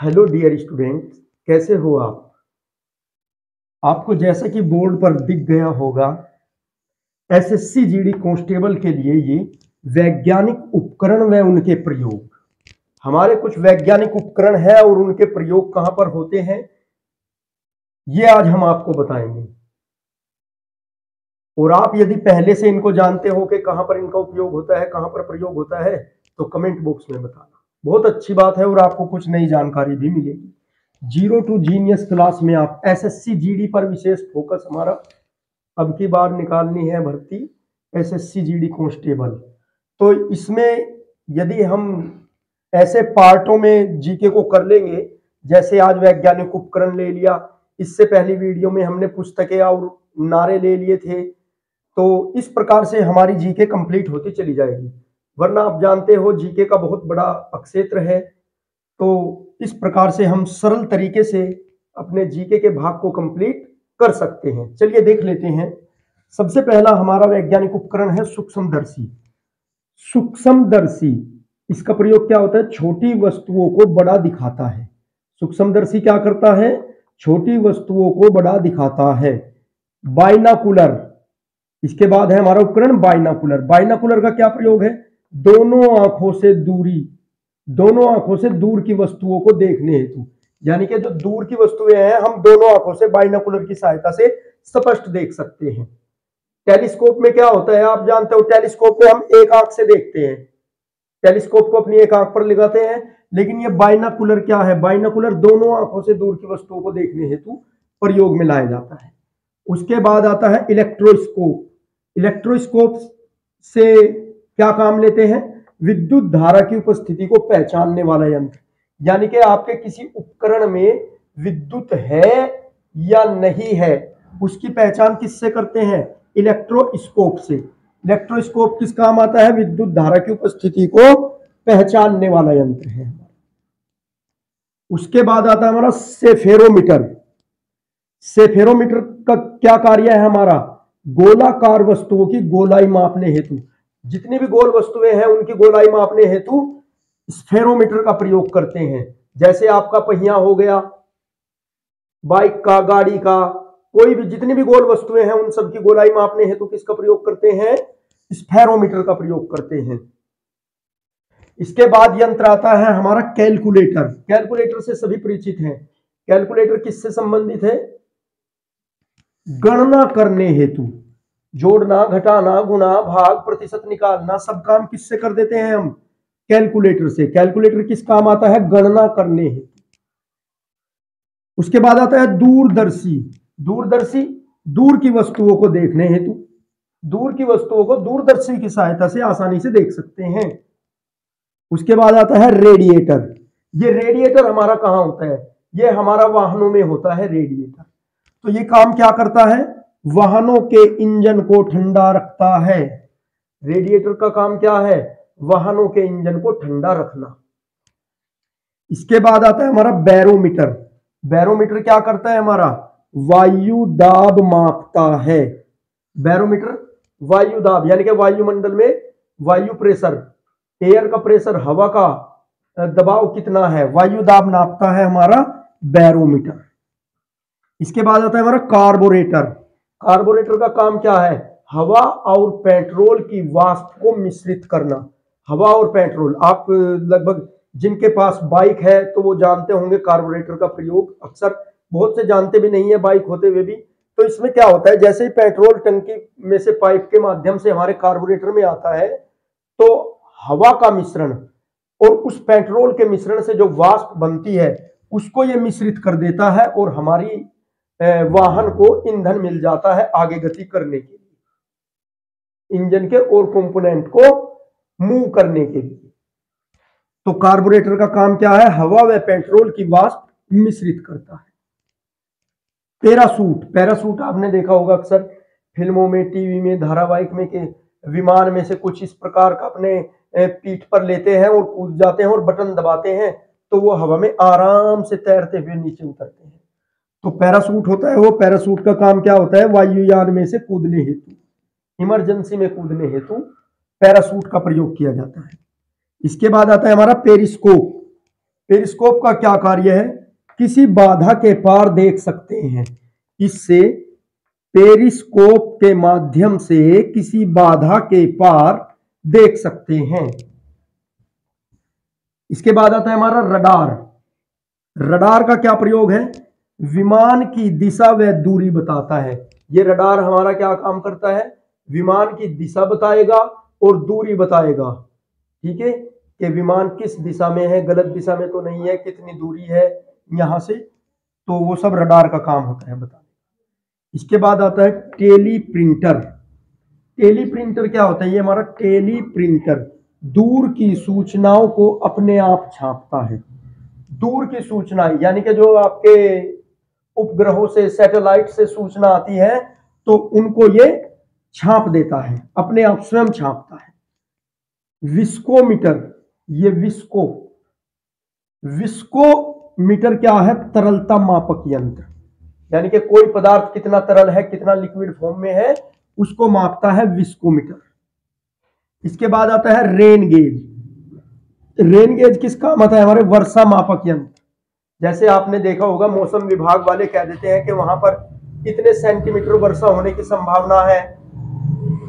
Hello dear student कैसे हो आप? आपको जैसा कि बोर्ड पर दिख गया होगा एसएससी जीडी कांस्टेबल के लिए ये वैज्ञानिक उपकरण व उनके प्रयोग। हमारे कुछ वैज्ञानिक उपकरण है और उनके प्रयोग कहाँ पर होते हैं, ये आज हम आपको बताएँगे। और आप यदि पहले से इनको जानते हो कि कहाँ पर इनका उपयोग होता है, कहाँ पर प्रयोग होता है तो कमेंट बॉक्स में बताना। बहुत अच्छी बात है और आपको कुछ नई जानकारी भी मिलेगी। ज़ीरो टू जीनियस क्लास में आप एसएससी जीडी पर विशेष फोकस हमारा अब की बार निकालनी है भर्ती, एसएससी जीडी कांस्टेबल। तो इसमें यदि हम ऐसे पार्टों में जीके को कर लेंगे, जैसे आज वैज्ञानिक उपकरण ले लिया, इससे पहली वीडियो में हमने पुस्तकें और नारे ले लिए थे तो इस प्रकार से हमारी जीके कंप्लीट होती चली जाएगी। वरना आप जानते हो जीके का बहुत बड़ा अक्षेत्र है। तो इस प्रकार से हम सरल तरीके से अपने जीके के भाग को कंप्लीट कर सकते हैं। चलिए देख लेते हैं। सबसे पहला हमारा वैज्ञानिक उपकरण है सूक्ष्मदर्शी। सूक्ष्मदर्शी, इसका प्रयोग क्या होता है? छोटी वस्तुओं को बड़ा दिखाता है। सूक्ष्मदर्शी क्या करता है? छोटी वस्तुओं को बड़ा दिखाता है। बाइनाकुलर इसके बाद है हमारा उपकरण बाइनाकुलर। बाइनाकुलर का क्या प्रयोग है? दोनों आँखों से दूरी, दोनों आँखों से दूर की वस्तुओं को देखने हेतु। यानी कि जो दूर की वस्तुएँ हैं, हम दोनों आँखों से बाइनाकुलर की सहायता से स्पष्ट देख सकते हैं। टेलीस्कोप में क्या होता है, आप जानते हो, टेलीस्कोप को हम एक आँख से देखते हैं। टेलीस्कोप को अपनी एक आँख पर लगाते हैं, लेकिन ये बाइनाकुलर क्या है? बाइनाकुलर दोनों आँखों से दूर की वस्तुओं को देखने हेतु प्रयोग में लाया जाता है। उसके बाद आता है इलेक्ट्रोस्कोप। इलेक्ट्रोस्कोप से क्या काम लेते हैं? विद्युत धारा की उपस्थिति को पहचानने वाला यंत्र। यानी कि आपके किसी उपकरण में विद्युत है या नहीं है, उसकी पहचान किससे करते हैं? इलेक्ट्रोस्कोप से। इलेक्ट्रोस्कोप किस काम आता है? विद्युत धारा की उपस्थिति को पहचानने वाला यंत्र है। उसके बाद आता है हमारा सेफेरोमीटर। सेफेरोमीटर का क्या कार्य है हमारा? गोलाकार वस्तुओं की गोलाई मापने हेतु। जितनी भी गोल वस्तुएँ हैं, उनकी गोलाई मापने हेतु स्फेरोमीटर का प्रयोग करते हैं। जैसे आपका पहिया हो गया, बाइक का, गाड़ी का, कोई भी जितनी भी गोल वस्तुएँ हैं, उन सब की गोलाई मापने हेतु किसका प्रयोग करते हैं? स्फेरोमीटर का प्रयोग करते हैं। इसके बाद यंत्र आता है हमारा कैलकुलेटर। कैलकुलेटर से सभी परिचित हैं। कैलकुलेटर किससे संबंधित है? गणना करने हेतु। जोड़ना घटाना गुना भाग, प्रतिशत निकालना सब काम किससे कर देते हैं हम? कैलकुलेटर से। कैलकुलेटर किस काम आता है? गणना करने हेतु। उसके बाद आता है दूरदर्शी। दूरदर्शी, दूर की वस्तुओं को देखने हेतु। दूर की वस्तुओं को दूरदर्शी की सहायता से आसानी से देख सकते हैं। उसके बाद आता है रेडिएटर। ये रेडिएटर हमारा कहाँ होता है? ये हमारा वाहनों में होता है रेडिएटर। तो ये काम क्या करता है? वाहनों के इंजन को ठंडा रखता है। रेडिएटर का काम क्या है? वाहनों के इंजन को ठंडा रखना। इसके बाद आता है हमारा बैरोमीटर। बैरोमीटर क्या करता है हमारा? वायु दाब मापता है। बैरोमीटर, वायु दाब, यानी कि वायुमंडल में वायु प्रेशर, एयर का प्रेशर, हवा का दबाव कितना है? वायु दाब नापता है हमारा बैरोमीटर। इसके बाद आता है हमारा कार्बोरेटर। कार्बोरेटर का काम क्या है? हवा और पेट्रोल की वाष्प को मिश्रित करना। हवा और पेट्रोल। आप लगभग जिनके पास बाइक है तो वो जानते होंगे कार्बोरेटर का प्रयोग अक्सर बहुत से जानते भी नहीं है बाइक होते हुए भी। तो इसमें क्या होता है? जैसे ही पेट्रोल टंकी में से पाइप के माध्यम से हमारे कार्बोरेटर में आता है तो हवा का मिश्रण और उस पेट्रोल के मिश्रण से जो वाष्प बनती है, उसको ये मिश्रित कर देता है और हमारी वाहन को ईंधन मिल जाता है आगे गति करने के लिए। इंजन के और कंपोनेंट को मूव करने के लिए। तो कार्बोरेटर का काम क्या है? हवा व पेट्रोल की वाष्प मिश्रित करता है। पैरासूट पैरासूट आपने देखा होगा अक्सर। फ़िल्मों में, टीवी में, धारावाहिक में के विमान में से कुछ इस प्रकार का अपने पीठ पर लेते हैं और कूद जाते हैं और बटन दबाते हैं तो वो हवा में आराम से तैरते हुए नीचे उतरते हैं। तो पैरासूट होता है, वो पैरासूट का काम क्या होता है? वायुयान में से कूदने हेतु। इमरजेंसी में कूदने हेतु पैरासूट का प्रयोग किया जाता है। इसके बाद आता है हमारा पेरिस्कोप। पेरिस्कोप का क्या कार्य है? किसी बाधा के पार देख सकते हैं। इससे पेरिस्कोप के माध्यम से किसी बाधा के पार देख सकते हैं। इसके बाद आता है हमारा रडार। रडार का क्या प्रयोग है? विमान की दिशा व दूरी बताता है। ये रडार हमारा क्या काम करता है? विमान की दिशा बताएगा और दूरी बताएगा। ठीक है? कि विमान किस दिशा में है, गलत दिशा में तो नहीं है, कितनी दूरी है, यहाँ से। तो वो सब रडार का काम होता है बताने इसके बाद आता है टेली प्रिंटर टेली प्रिंटर क्या होता है? ये हमारा टेली प्रिंटर दूर की सूचनाओं को अपने आप छापता है। दूर की सूचनाएँ, यानी कि जो आपके उपग्रहों से सैटेलाइट से सूचना आती है तो उनको ये छाप देता है, अपने आप स्वयं छापता है। विस्कोमीटर, ये विस्को, विस्कोमीटर क्या है? तरलता मापक यंत्र। यानी कि कोई पदार्थ कितना तरल है, कितना लिक्विड फॉर्म में है, उसको मापता है विस्कोमीटर। इसके बाद आता है रेन गेज। रेन गेज किस काम आता है हमारे वर्षा मापक यंत्र। जैसे आपने देखा होगा, मौसम विभाग वाले कह देते हैं कि वहाँ पर इतने सेंटीमीटर वर्षा होने की संभावना है।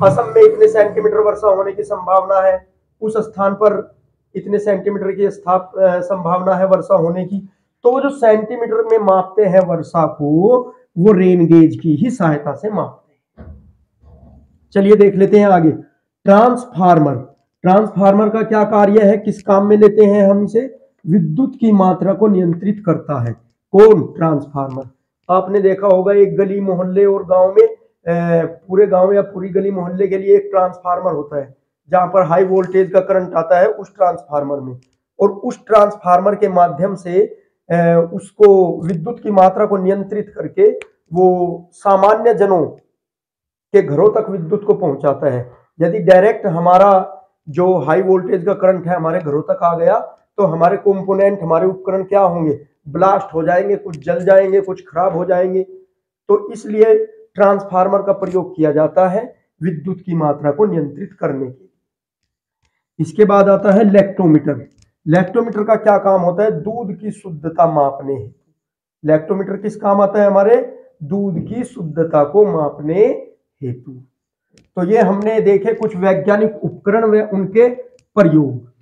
असम में इतने सेंटीमीटर वर्षा होने की संभावना है। उस स्थान पर इतने सेंटीमीटर की स्थाप संभावना है वर्षा होने की। तो जो सेंटीमीटर में मापते हैं वर्षा को, वो रेन गेज की ही सहायता से मापते हैं। चलिए देख लेते हैं आगे। ट्रांसफार्मर। ट्रांसफार्मर का क्या कार्य है? किस काम में लेते हैं हम इसे? विद्युत की मात्रा को नियंत्रित करता है। कौन? ट्रांसफार्मर। आपने देखा होगा, एक गली मोहल्ले और गाँव में पूरे गाँव या पूरी गली मोहल्ले के लिए एक ट्रांसफार्मर होता है, जहाँ पर हाई वोल्टेज का करंट आता है उस ट्रांसफार्मर में। और उस ट्रांसफार्मर के माध्यम से उसको विद्युत की मात्रा को नियंत्रित करके वो सामान्य जनों के घरों तक विद्युत को पहुंचाता है। यदि डायरेक्ट हमारा जो हाई वोल्टेज का करंट है हमारे घरों तक आ गया तो हमारे कंपोनेंट हमारे उपकरण क्या होंगे? ब्लास्ट हो जाएँगे, कुछ जल जाएँगे, कुछ खराब हो जाएँगे। तो इसलिए ट्रांसफार्मर का प्रयोग किया जाता है विद्युत की मात्रा को नियंत्रित करने के इसके बाद आता है लेक्टोमीटर लेक्टोमीटर का क्या काम होता है? दूध की शुद्धता मापने हेतु। लेक्टोमीटर किस काम आता है हमारे? दूध की शुद्धता को मापने हेतु। तो ये हमने देखे कुछ वैज्ञानिक उपकरण व उनके प्रयोग।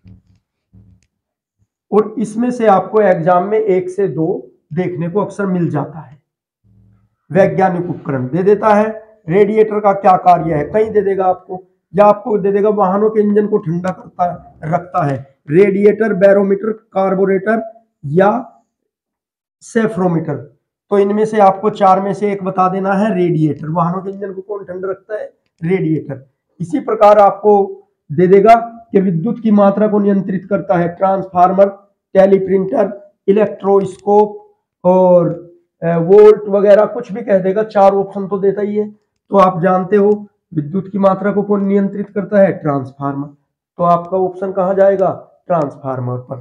और इसमें से आपको एग्ज़ाम में एक से दो देखने को अक्सर मिल जाता है। वैज्ञानिक उपकरण दे देता है। रेडिएटर का क्या कार्य है, कहीं दे देगा आपको। या आपको दे देगा, वाहनों के इंजन को ठंडा करता रखता है। रेडिएटर बैरोमीटर कार्बोरेटर या सेफ्रोमीटर तो इनमें से आपको चार में से एक बता देना है रेडिएटर वाहनों के इंजन को कौन ठंडा रखता है? रेडिएटर इसी प्रकार आपको दे देगा कि विद्युत की मात्रा को नियंत्रित करता है। ट्रांसफार्मर, टेलीप्रिंटर, इलेक्ट्रोस्कोप और वोल्ट वगैरह कुछ भी कह देगा, चार ऑप्शन तो देता ही है। तो आप जानते हो, विद्युत की मात्रा को कौन नियंत्रित करता है? ट्रांसफार्मर। तो आपका ऑप्शन कहा जाएगा? ट्रांसफार्मर पर।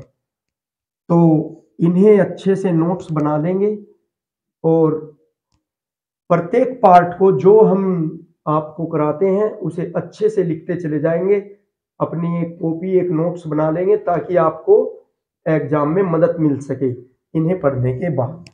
तो इन्हें अच्छे से नोट्स बना लेंगे और प्रत्येक पार्ट को जो हम आपको कराते हैं, उसे अच्छे से लिखते चले जाएँगे। अपनी एक कॉपी एक नोट्स बना लेंगे ताकि आपको एग्ज़ाम में मदद मिल सके इन्हें पढ़ने के बाद।